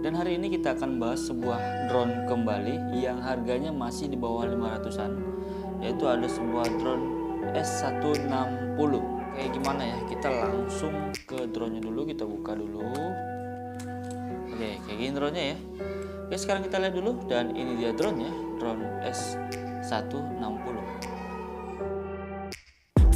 Dan hari ini kita akan bahas sebuah drone kembali yang harganya masih di bawah 500-an yaitu ada sebuah drone S160 kayak gimana ya? Kita langsung ke drone-nya dulu kita buka dulu. Oke kayak gini drone-nya ya. Oke sekarang kita lihat dulu. Dan ini dia drone-nya drone S160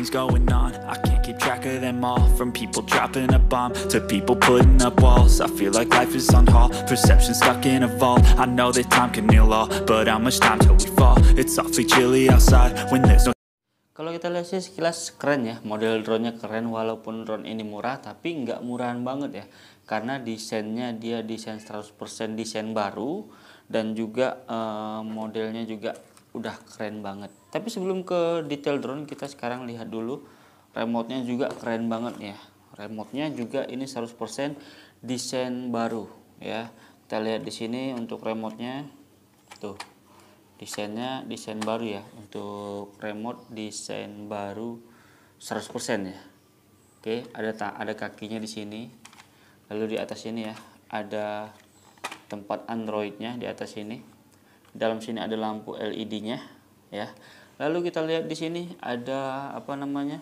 Things going on. I can't keep track of them all. From people dropping a bomb to people putting up walls. I feel like life is on hold. Perception stuck in a vault. I know that time can heal all, but how much time till we fall? It's awfully chilly outside when there's no. Kalau kita lihat sih sekilas keren ya, model drone-nya keren walaupun drone ini murah tapi nggak murahan banget ya. Karena desainnya dia desain 100% desain baru dan juga eh, modelnya juga udah keren banget. Tapi sebelum ke detail drone kita sekarang lihat dulu remote-nya juga keren banget ya. Remote-nya juga ini 100% desain baru ya. Kita lihat di sini untuk remote-nya tuh desainnya desain baru ya untuk remote desain baru 100% ya oke ada ada kakinya di sini lalu di atas ini ya ada tempat androidnya di atas ini dalam sini ada lampu LED nya ya. Lalu kita lihat di sini ada apa namanya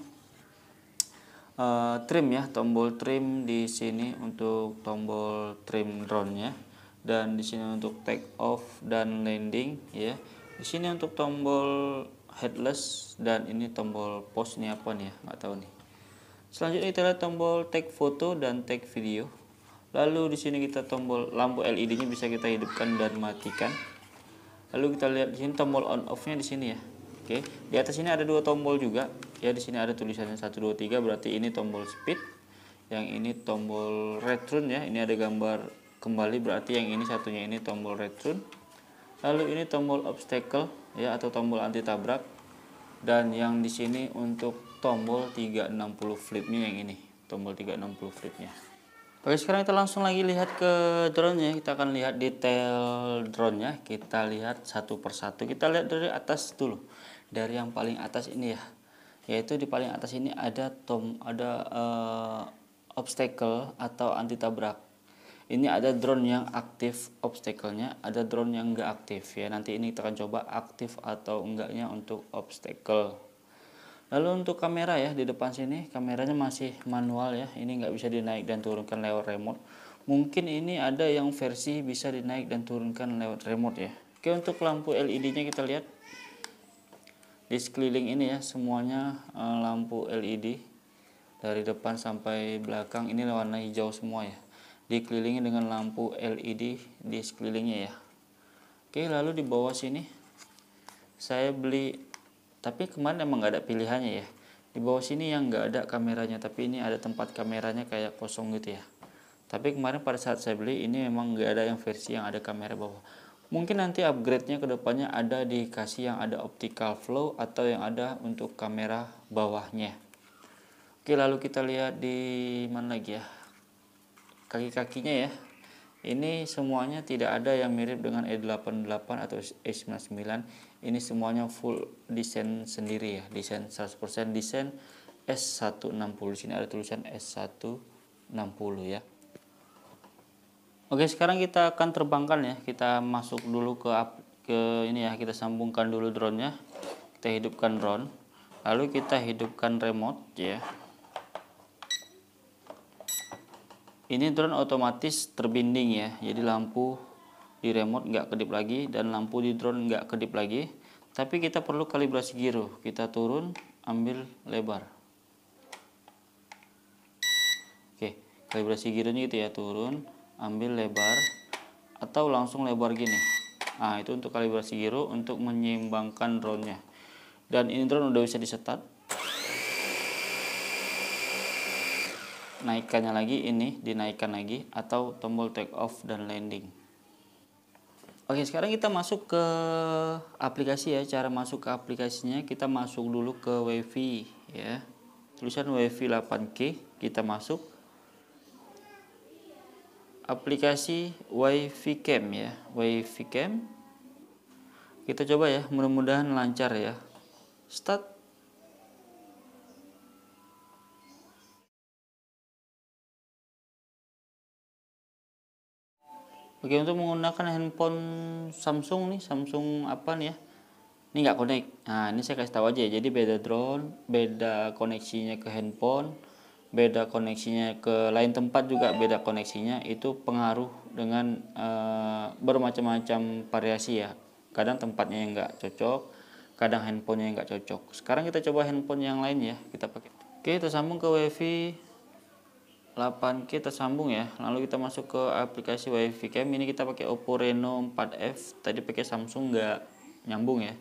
Eh, trim ya tombol trim di sini untuk tombol trim drone nya dan di sini untuk take off dan landing ya. Di sini untuk tombol headless dan ini tombol pause ini apa nih ya? Nggak tahu nih. Selanjutnya kita lihat tombol take foto dan take video. Lalu di sini kita tombol lampu LED nya bisa kita hidupkan dan matikan lalu kita lihat di sini tombol on off nya di sini ya. Oke di atas ini ada dua tombol juga. Ya di sini ada tulisannya 1 2 3 berarti ini tombol speed yang ini tombol return ya. Ini ada gambar kembali berarti yang ini satunya ini tombol return lalu ini tombol obstacle ya atau tombol anti tabrak dan yang di sini untuk tombol 360 flipnya yang ini tombol 360 flipnya Oke sekarang kita langsung lagi lihat ke drone nya kita akan lihat detail drone nya kita lihat satu persatu. Kita lihat dari atas dulu. Dari yang paling atas ini ya. Yaitu di paling atas ini ada tom ada uh, obstacle atau anti tabrak ini ada drone yang aktif obstacle-nya ada drone yang enggak aktif. Ya nanti ini kita akan coba aktif atau enggaknya untuk obstacle lalu untuk kamera ya di depan sini kameranya masih manual ya. Ini nggak bisa dinaik dan turunkan lewat remote. Mungkin ini ada yang versi bisa dinaik dan turunkan lewat remote ya. Oke untuk lampu LED nya kita lihat. Di sekeliling ini ya semuanya uh, lampu LED dari depan sampai belakang. Ini warna hijau semua ya. Dikelilingi dengan lampu LED di sekelilingnya ya. Oke lalu di bawah sini saya beli tapi kemarin emang nggak ada pilihannya ya. Di bawah sini yang nggak ada kameranya tapi ini ada tempat kameranya kayak kosong gitu ya. Tapi kemarin pada saat saya beli ini memang nggak ada yang versi yang ada kamera bawah. Mungkin nanti upgrade-nya ke depannya ada dikasih yang ada optical flow atau yang ada untuk kamera bawahnya. Oke lalu kita lihat di mana lagi ya? Kaki-kakinya ya. Ini semuanya tidak ada yang mirip dengan E88 atau E99 ini semuanya full desain sendiri ya desain 100% desain S160 sini ada tulisan S160 ya Oke, sekarang kita akan terbangkan ya. Kita masuk dulu ke ke ini ya, kita sambungkan dulu drone-nya. Kita hidupkan drone. Lalu kita hidupkan remote ya. Ini drone otomatis terbinding ya. Jadi lampu di remote nggak kedip lagi dan lampu di drone nggak kedip lagi. Tapi kita perlu kalibrasi giro. Kita turun, ambil lebar. Oke, kalibrasi gironya gitu ya, turun ambil lebar atau langsung lebar gini nah itu untuk kalibrasi giro untuk menyeimbangkan drone nya dan ini drone udah bisa disetat naikkannya lagi ini dinaikkan lagi atau tombol take off dan landing Oke, sekarang kita masuk ke aplikasi ya. Cara masuk ke aplikasinya kita masuk dulu ke WiFi ya. Tulisan WiFi 8K, kita masuk aplikasi WiFi Cam ya. WiFi Cam. Kita coba ya, mudah-mudahan lancar ya. Start Oke untuk menggunakan handphone Samsung nih Samsung apa nih ya? Ini nggak connect. Nah ini saya kasih tahu aja ya. Jadi beda drone beda koneksinya ke handphone beda koneksinya ke lain tempat juga beda koneksinya. Itu pengaruh dengan uh, bermacam-macam variasi ya. Kadang tempatnya yang nggak cocok kadang handphonenya yang nggak cocok. Sekarang kita coba handphone yang lain ya kita pakai. Oke kita sambung ke wifi 8K tersambung ya. Lalu kita masuk ke aplikasi wifi cam ini kita pakai Oppo Reno 4F tadi pakai Samsung nggak nyambung ya.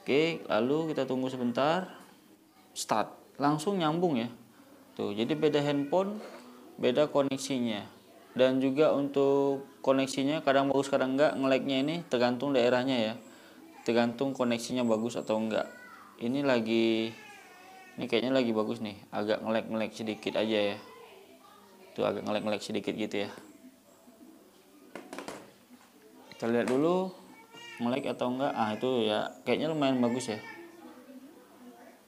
Oke lalu kita tunggu sebentar. Start. Langsung nyambung ya. Tuh jadi beda handphone beda koneksinya. Dan juga untuk koneksinya kadang bagus kadang enggak ngeleknya ini tergantung daerahnya ya. Tergantung koneksinya bagus atau enggak ini lagi ini kayaknya lagi bagus nih. Agak ngelek-ngelek sedikit aja ya itu agak ngelek-ngelek sedikit gitu ya. Kita lihat dulu ngelek atau enggak. Ah itu ya kayaknya lumayan bagus ya.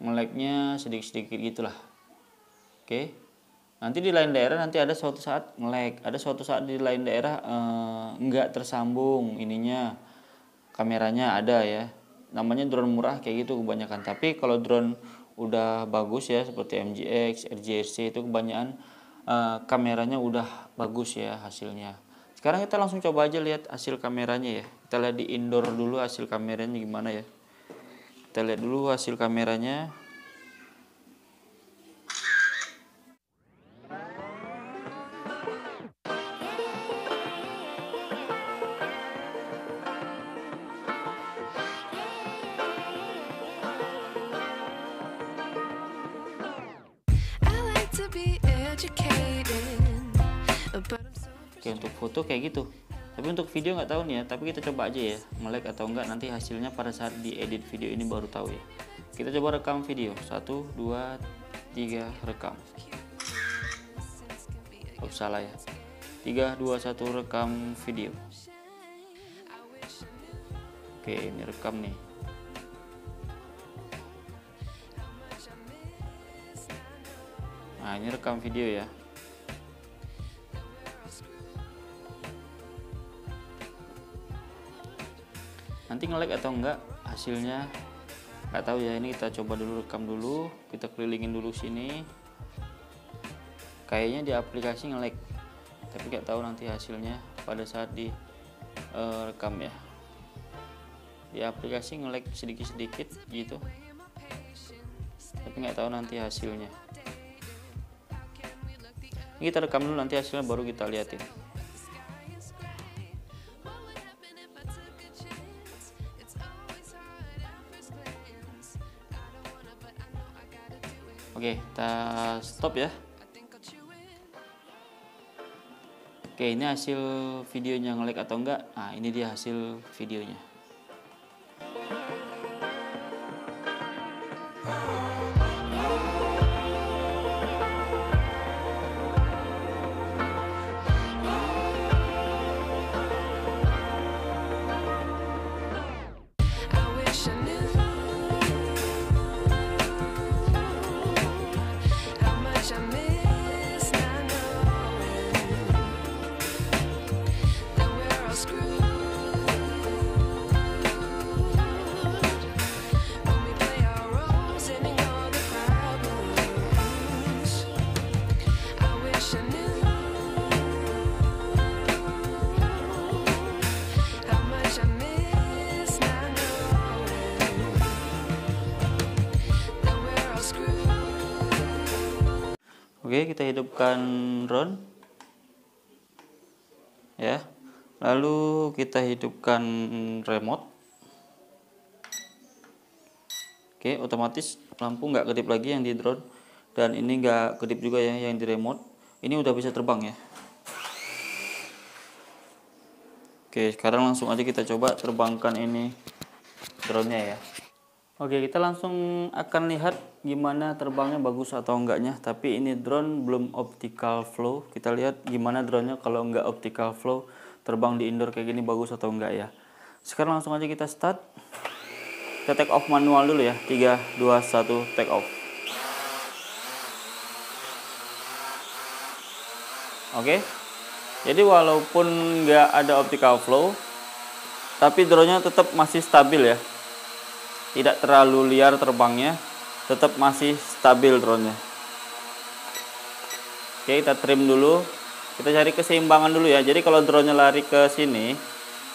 Ngeleknya sedikit-sedikit gitulah. Oke. Nanti di lain daerah nanti ada suatu saat ngelek. Ada suatu saat di lain daerah eh, enggak tersambung ininya. Kameranya ada ya. Namanya drone murah kayak gitu kebanyakan. Tapi kalau drone udah bagus ya seperti MGX, RJC itu kebanyakan uh, kameranya udah bagus ya hasilnya. Sekarang kita langsung coba aja lihat hasil kameranya ya. Kita lihat di indoor dulu hasil kameranya gimana ya. Kita lihat dulu hasil kameranya Oke untuk foto kayak gitu. Tapi untuk video nggak tahu nih ya tapi kita coba aja ya melek atau enggak nanti hasilnya pada saat diedit video ini baru tahu ya. Kita coba rekam video. Satu dua tiga rekam. Oh salah ya. Tiga dua satu rekam video. Oke ini rekam nih. Nah ini rekam video ya nanti nge-lag atau enggak hasilnya nggak tahu ya. Ini kita coba dulu rekam dulu kita kelilingin dulu sini. Kayaknya di aplikasi nge-lag tapi nggak tahu nanti hasilnya pada saat di uh, rekam ya. Di aplikasi nge-lag sedikit-sedikit gitu tapi nggak tahu nanti hasilnya. Ini kita rekam dulu nanti hasilnya baru kita liatin Oke, kita stop ya. Oke, ini hasil videonya ngelik atau enggak? Nah, ini dia hasil videonya. Kita hidupkan drone. Ya. Lalu kita hidupkan remote. Oke, otomatis lampu nggak kedip lagi yang di drone dan ini nggak kedip juga ya yang di remote. Ini udah bisa terbang ya. Oke, sekarang langsung aja kita coba terbangkan ini drone-nya ya. Oke, kita langsung akan lihat gimana terbangnya bagus atau enggaknya. Tapi ini drone belum optical flow. Kita lihat gimana drone-nya kalau enggak optical flow terbang di indoor kayak gini bagus atau enggak ya. Sekarang langsung aja kita start. Kita take off manual dulu ya. 3 2 1 take off. Oke. Jadi walaupun nggak ada optical flow, tapi drone-nya tetap masih stabil ya. Tidak terlalu liar terbangnya, tetap masih stabil drone-nya. Oke, kita trim dulu. Kita cari keseimbangan dulu ya. Jadi kalau drone-nya lari ke sini,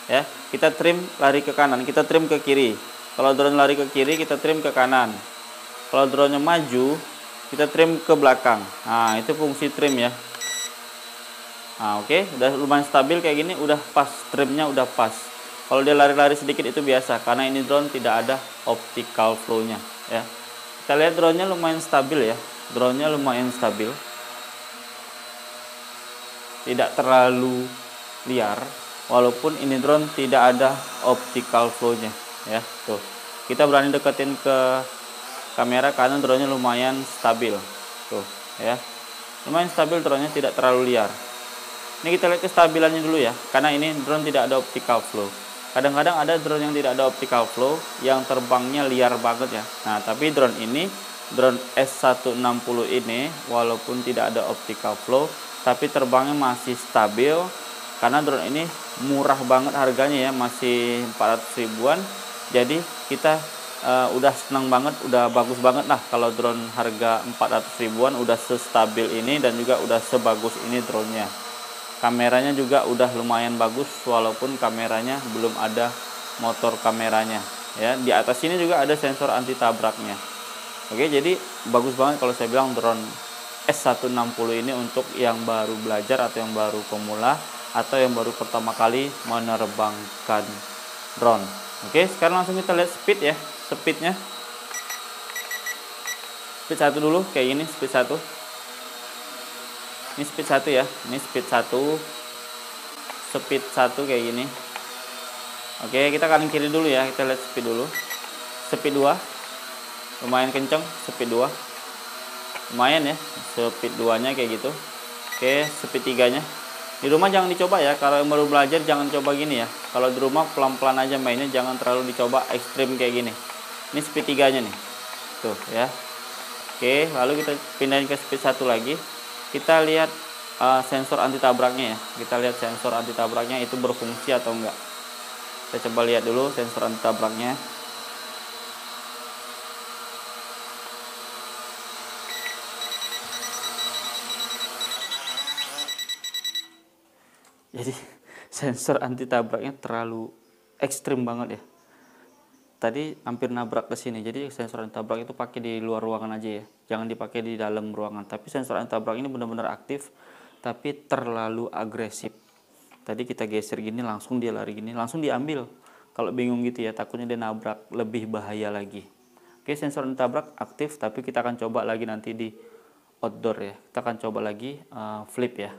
ya, kita trim lari ke kanan, kita trim ke kiri. Kalau drone lari ke kiri, kita trim ke kanan. Kalau drone-nya maju, kita trim ke belakang. Nah, itu fungsi trim ya. Nah, oke, okay. udah lumayan stabil kayak gini, udah pas trimnya udah pas. Kalau dia lari-lari sedikit itu biasa karena ini drone tidak ada optical flow-nya ya. Kita lihat drone-nya lumayan stabil ya. Drone-nya lumayan stabil. Tidak terlalu liar walaupun ini drone tidak ada optical flow-nya ya. Tuh. Kita berani deketin ke kamera karena drone-nya lumayan stabil. Tuh, ya. Lumayan stabil drone-nya tidak terlalu liar. Ini kita lihat kestabilannya dulu ya, karena ini drone tidak ada optical flow. Kadang-kadang ada drone yang tidak ada optical flow, yang terbangnya liar banget ya. Nah, tapi drone ini, drone S160 ini, walaupun tidak ada optical flow, tapi terbangnya masih stabil, karena drone ini murah banget harganya ya, masih 400 ribuan. Jadi kita uh, udah senang banget, udah bagus banget lah kalau drone harga 400 ribuan udah sestabil ini dan juga udah sebagus ini drone-nya kameranya juga udah lumayan bagus walaupun kameranya belum ada motor kameranya ya. Di atas sini juga ada sensor anti tabraknya oke jadi bagus banget kalau saya bilang drone S160 ini untuk yang baru belajar atau yang baru pemula atau yang baru pertama kali menerbangkan drone. Oke sekarang langsung kita lihat speed ya speednya. Speed satu dulu kayak ini speed satu ini speed 1 ya. Ini speed 1 speed 1 kayak gini. Oke kita kanan kiri dulu ya. Kita lihat speed dulu. Speed 2 lumayan kenceng speed 2 lumayan ya speed 2 nya kayak gitu. Oke speed 3 nya di rumah jangan dicoba ya. Kalau yang baru belajar jangan coba gini ya. Kalau di rumah pelan-pelan aja mainnya jangan terlalu dicoba ekstrim kayak gini. Ini speed 3 nya nih. Tuh ya. Oke lalu kita pindahin ke speed 1 lagi kita lihat uh, sensor anti tabraknya ya. Kita lihat sensor anti tabraknya itu berfungsi atau enggak. Kita coba lihat dulu sensor anti tabraknya jadi sensor anti tabraknya terlalu ekstrim banget ya tadi hampir nabrak ke sini. Jadi sensor anti tabrak itu pakai di luar ruangan aja ya. Jangan dipakai di dalam ruangan. Tapi sensor anti tabrak ini benar-benar aktif tapi terlalu agresif. Tadi kita geser gini langsung dia lari gini, langsung diambil. Kalau bingung gitu ya, takutnya dia nabrak lebih bahaya lagi. Oke, sensor anti tabrak aktif tapi kita akan coba lagi nanti di outdoor ya. Kita akan coba lagi uh, flip ya.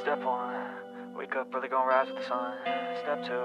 Step one, wake up early, gonna rise with the sun. Step two,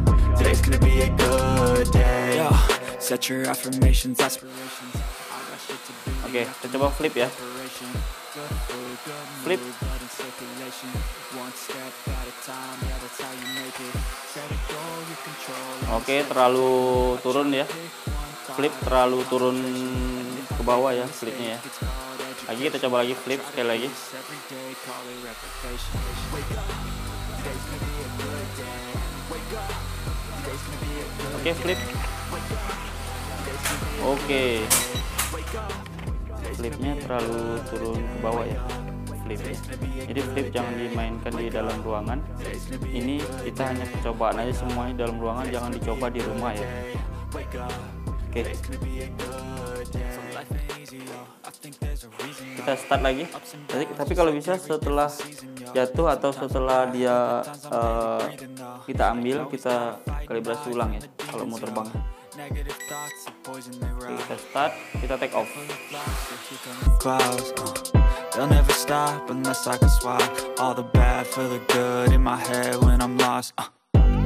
Today's gonna be a good day. Yo, set your affirmations, aspirations. Oke, okay, kita coba flip ya. Flip. Oke, okay, terlalu turun ya. Flip terlalu turun ke bawah ya flipnya ya. Lagi kita coba lagi flip sekali lagi. Oke, okay, flip. Oke. Okay. Flipnya terlalu turun ke bawah ya. flip jadi flip jangan dimainkan di dalam ruangan ini kita hanya percobaan aja semuanya dalam ruangan jangan dicoba di rumah ya oke kita start lagi tapi, tapi kalau bisa setelah jatuh atau setelah dia uh, kita ambil kita kalibrasi ulang ya kalau mau terbang Oke, kita start kita take off They'll never stop unless I can swap all the bad for the good in my head when I'm lost. Uh.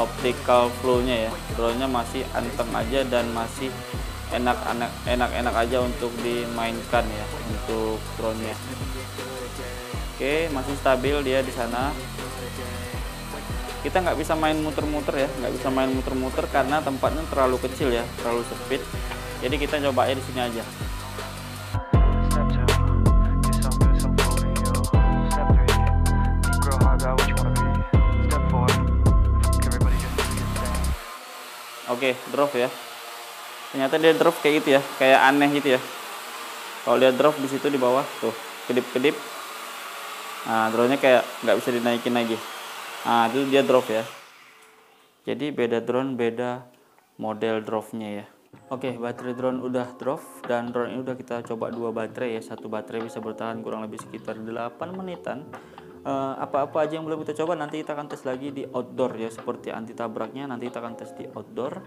optical flow-nya ya. Drone-nya masih anteng aja dan masih enak-enak enak-enak aja untuk dimainkan ya untuk drone-nya oke masih stabil dia di sana. Kita nggak bisa main muter-muter ya nggak bisa main muter-muter karena tempatnya terlalu kecil ya terlalu sempit. Jadi kita coba di sini aja Oke, drop ya. Ternyata dia drop kayak gitu ya, kayak aneh gitu ya. Kalau dia drop di situ di bawah, tuh kedip-kedip. Nah, drone-nya kayak nggak bisa dinaikin lagi. Nah, itu dia drop ya. Jadi beda drone, beda model drop-nya ya. Oke, okay, baterai drone udah drop dan drone ini udah kita coba dua baterai ya. Satu baterai bisa bertahan kurang lebih sekitar 8 menitan apa-apa uh, aja yang belum kita coba nanti kita akan tes lagi di outdoor ya seperti anti tabraknya nanti kita akan tes di outdoor.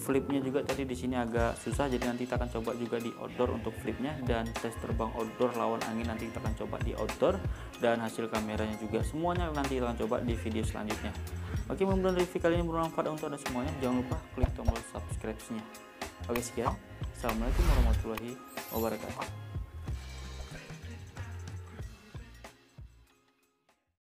Flipnya juga tadi di sini agak susah jadi nanti kita akan coba juga di outdoor untuk flipnya dan tes terbang outdoor lawan angin nanti kita akan coba di outdoor dan hasil kameranya juga. Semuanya nanti kita akan coba di video selanjutnya. Oke mudah-mudahan review kali ini bermanfaat untuk anda semuanya. Jangan lupa klik tombol subscribe nya oke sekian. Assalamualaikum warahmatullahi wabarakatuh